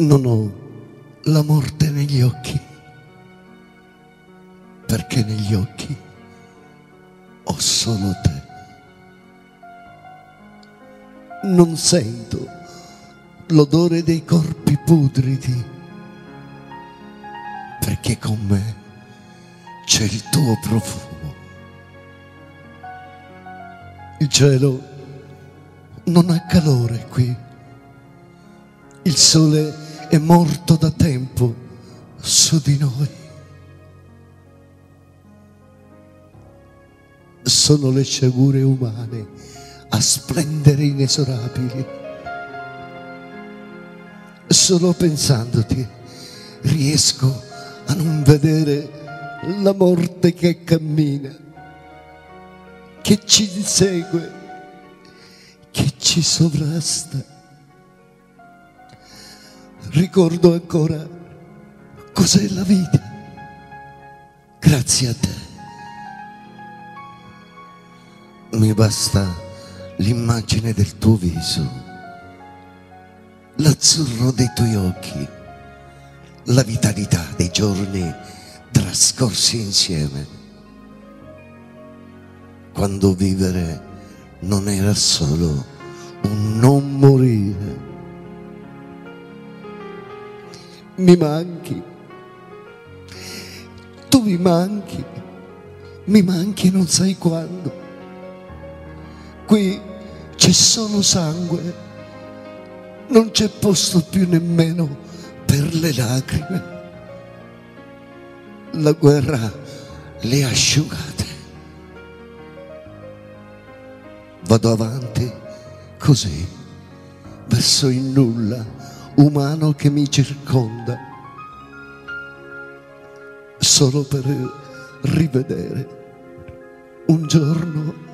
Non ho la morte negli occhi, perché negli occhi ho solo te. Non sento l'odore dei corpi pudridi, perché con me c'è il tuo profumo. Il cielo non ha calore qui. Il sole è morto da tempo su di noi. Sono le sciagure umane a splendere inesorabili. Solo pensandoti riesco a non vedere la morte che cammina, che ci insegue, che ci sovrasta. Ricordo ancora cos'è la vita, grazie a te. Mi basta l'immagine del tuo viso, l'azzurro dei tuoi occhi, la vitalità dei giorni trascorsi insieme, quando vivere non era solo un non morire. Mi manchi, tu mi manchi, mi manchi non sai quando. Qui c'è solo sangue, non c'è posto più nemmeno per le lacrime. La guerra le ha asciugate. Vado avanti così, verso il nulla umano che mi circonda, solo per rivedere un giorno